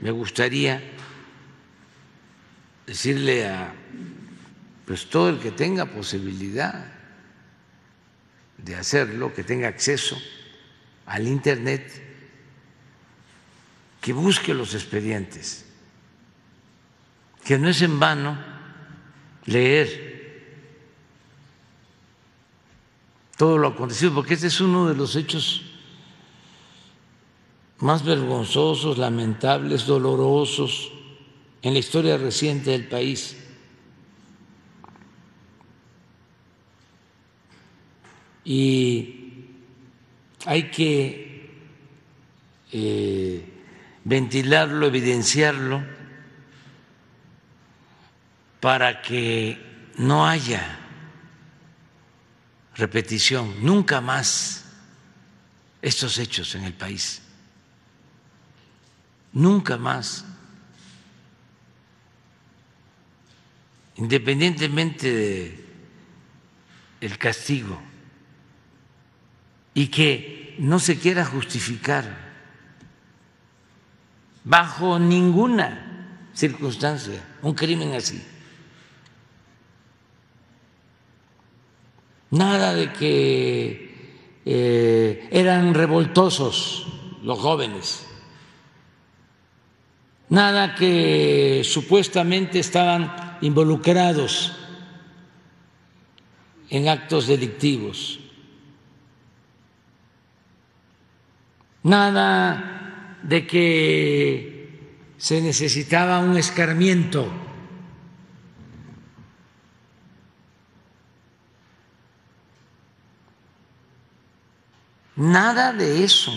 me gustaría decirle a pues todo el que tenga posibilidad de hacerlo, que tenga acceso al internet, que busque los expedientes, que no es en vano leer todo lo acontecido, porque este es uno de los hechos más vergonzosos, lamentables, dolorosos en la historia reciente del país. Y hay que eh, ventilarlo, evidenciarlo, para que no haya repetición, nunca más estos hechos en el país, nunca más, independientemente del castigo, y que no se quiera justificar bajo ninguna circunstancia un crimen así. nada de que eh, eran revoltosos los jóvenes, nada que supuestamente estaban involucrados en actos delictivos, nada de que se necesitaba un escarmiento Nada de eso.